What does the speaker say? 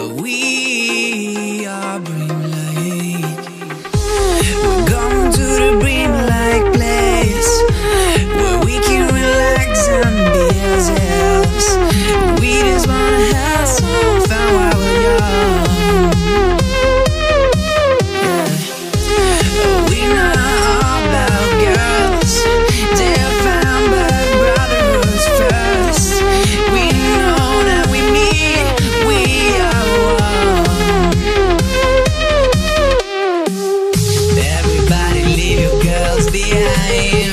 We behind.